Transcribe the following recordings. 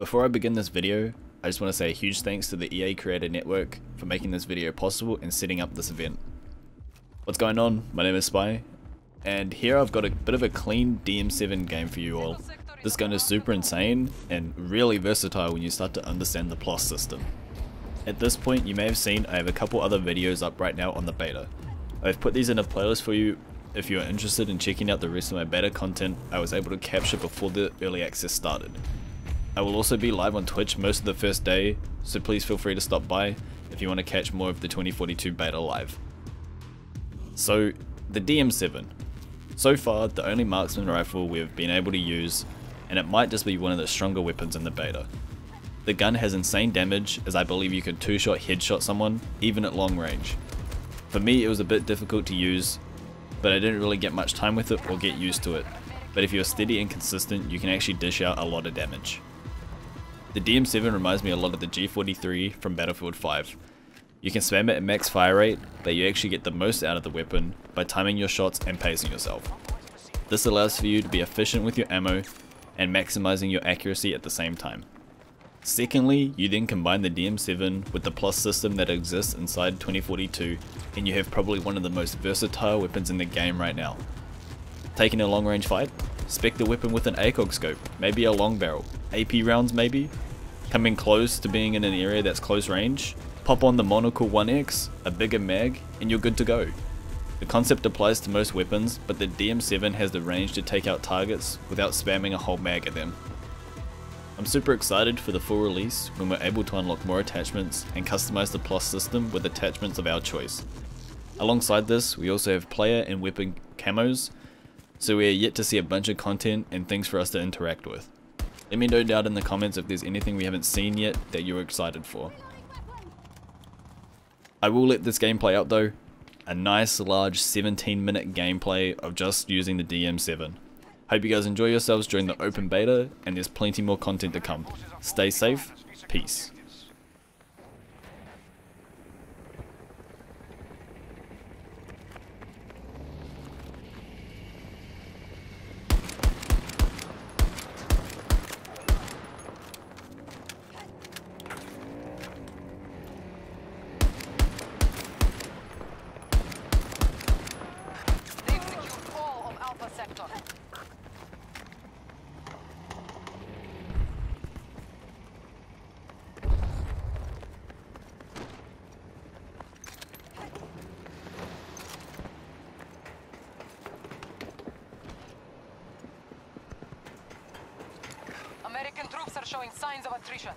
Before I begin this video, I just want to say a huge thanks to the EA Creator Network for making this video possible and setting up this event. What's going on? My name is Spy, and here I've got a bit of a clean DM7 game for you all. This gun is super insane and really versatile when you start to understand the plus system. At this point you may have seen I have a couple other videos up right now on the beta. I've put these in a playlist for you if you are interested in checking out the rest of my beta content I was able to capture before the early access started. I will also be live on Twitch most of the first day, so please feel free to stop by if you want to catch more of the 2042 beta live. So, the DM7. So far, the only marksman rifle we have been able to use, and it might just be one of the stronger weapons in the beta. The gun has insane damage, as I believe you can two-shot headshot someone, even at long range. For me, it was a bit difficult to use, but I didn't really get much time with it or get used to it. But if you're steady and consistent, you can actually dish out a lot of damage. The DM7 reminds me a lot of the G43 from Battlefield 5. You can spam it at max fire rate, but you actually get the most out of the weapon by timing your shots and pacing yourself. This allows for you to be efficient with your ammo and maximizing your accuracy at the same time. Secondly, you then combine the DM7 with the plus system that exists inside 2042 and you have probably one of the most versatile weapons in the game right now. Taking a long range fight? Spec the weapon with an ACOG scope, maybe a long barrel, AP rounds maybe? Coming close to being in an area that's close range? Pop on the Monocle 1X, a bigger mag, and you're good to go. The concept applies to most weapons, but the DM7 has the range to take out targets without spamming a whole mag at them. I'm super excited for the full release when we're able to unlock more attachments and customize the plus system with attachments of our choice. Alongside this, we also have player and weapon camos, so we are yet to see a bunch of content and things for us to interact with. Let me know down in the comments if there's anything we haven't seen yet that you're excited for. I will let this game play out though. A nice large 17 minute gameplay of just using the DM7. Hope you guys enjoy yourselves during the open beta and there's plenty more content to come. Stay safe, peace. Are showing signs of attrition.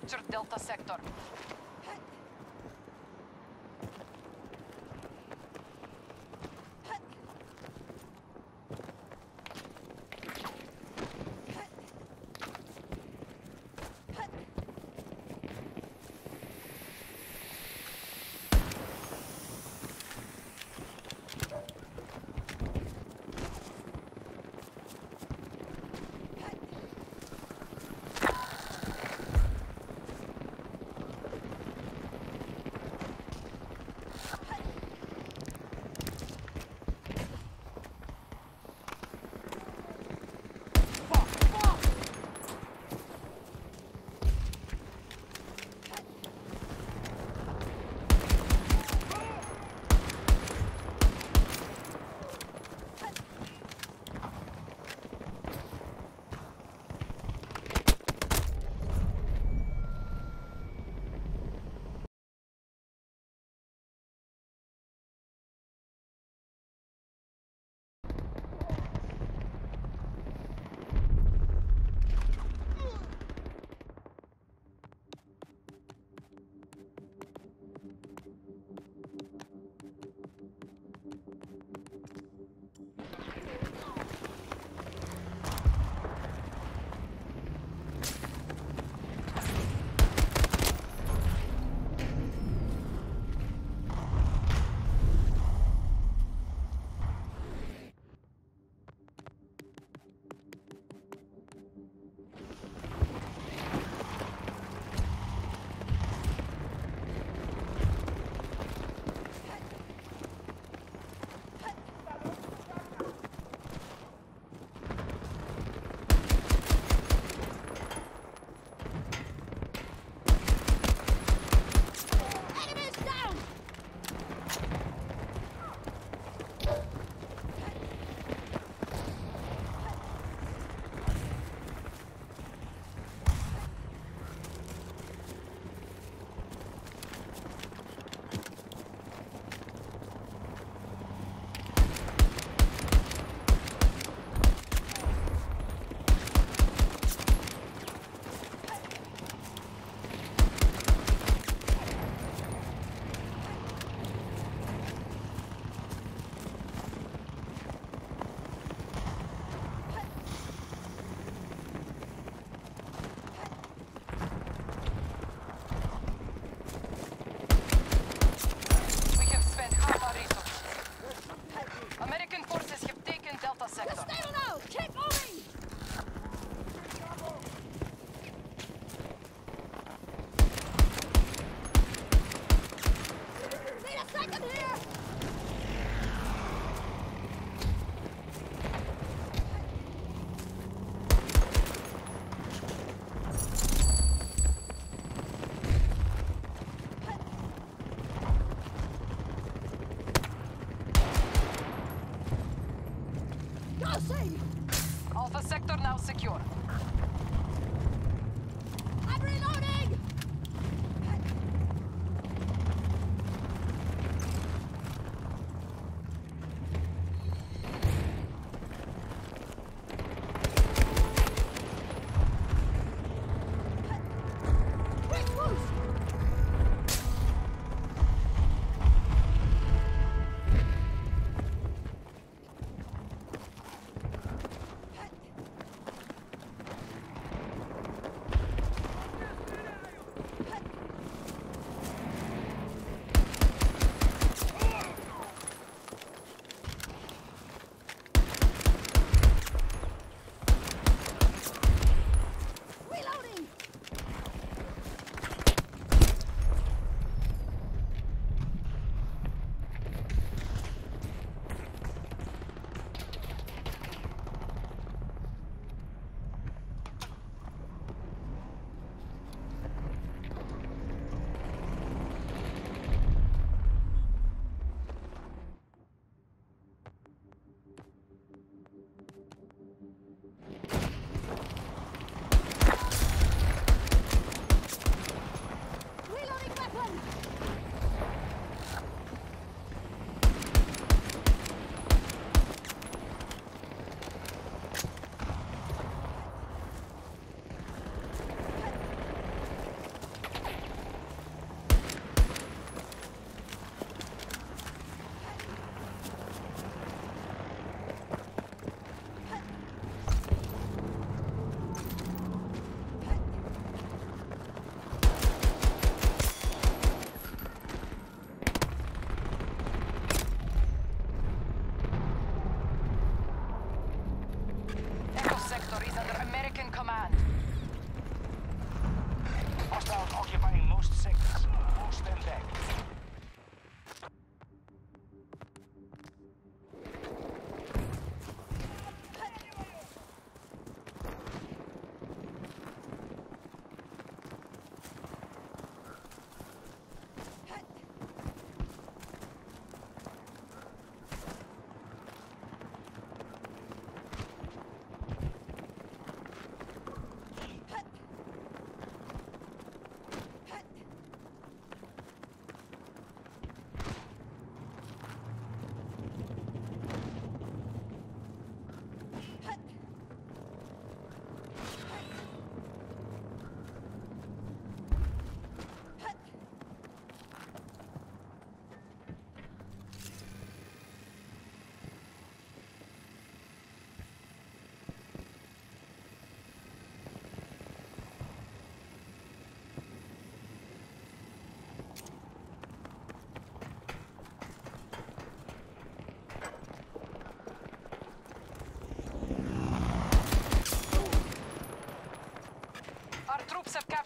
Captured Delta Sector. Secure.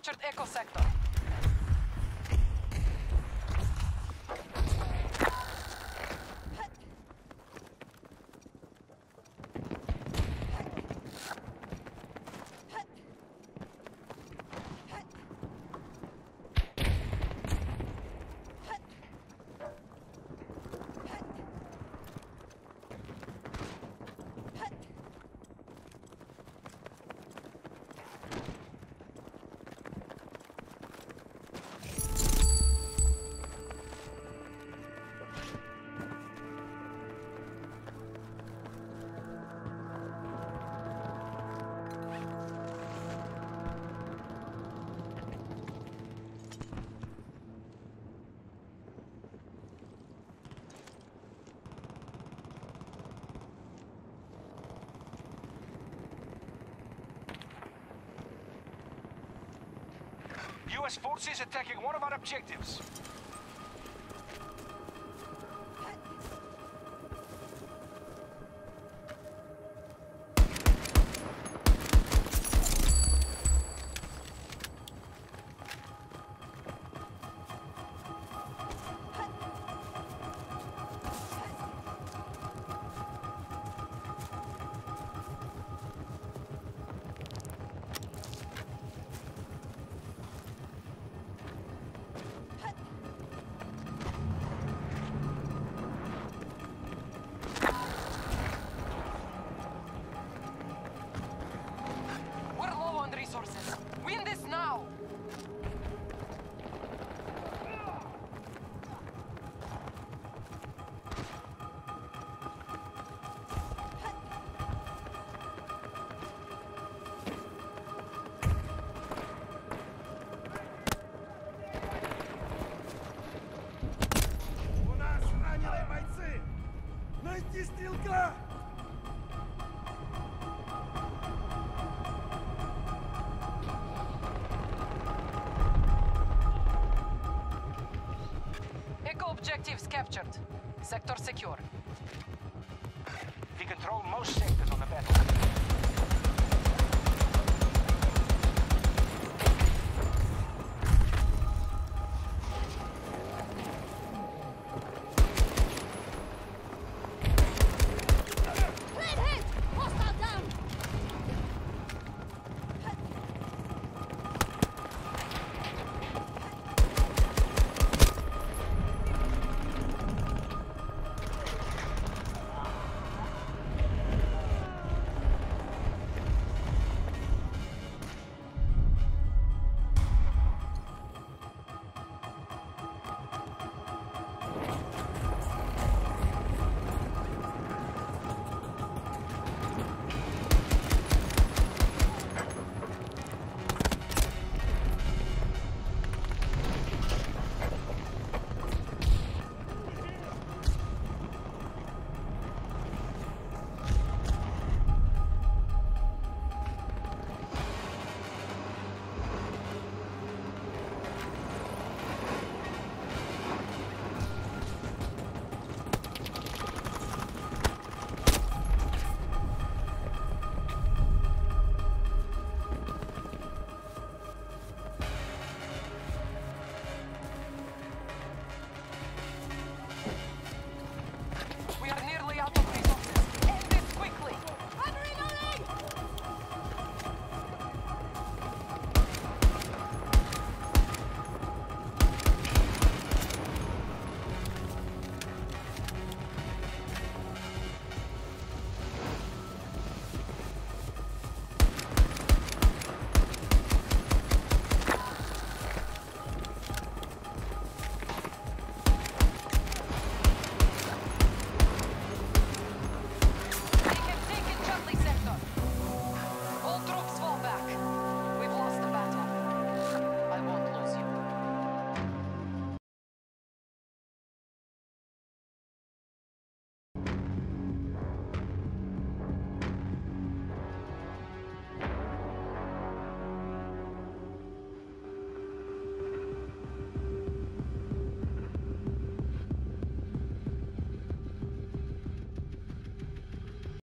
Captured Echo Sector. U.S. forces attacking one of our objectives. Win this now! Objectives captured. Sector secure. We control most sectors on the battle.